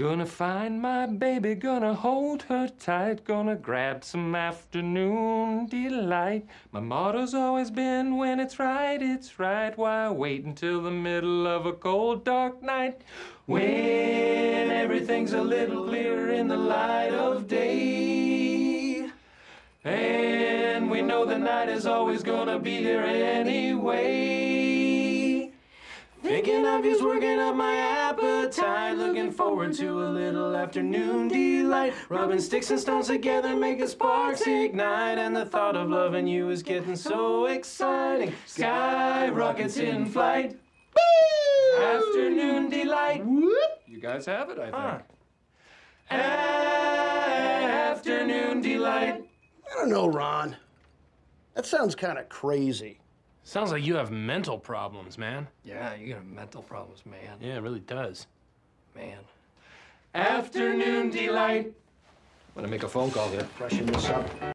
Gonna find my baby, gonna hold her tight, gonna grab some afternoon delight. My motto's always been when it's right, it's right. Why wait until the middle of a cold, dark night? When everything's a little clearer in the light of day. And we know the night is always gonna be here anyway. Thinking of you's working up my appetite. Looking forward to a little afternoon delight. Rubbing sticks and stones together, making sparks ignite. And the thought of loving you is getting so exciting. Sky rockets in flight. Afternoon delight. You guys have it, I think. Afternoon delight. I don't know, Ron. That sounds kind of crazy. Sounds like you have mental problems, man. Yeah, you got mental problems, man. Yeah, it really does. Man. Afternoon delight. I'm gonna make a phone call here. Freshen this up.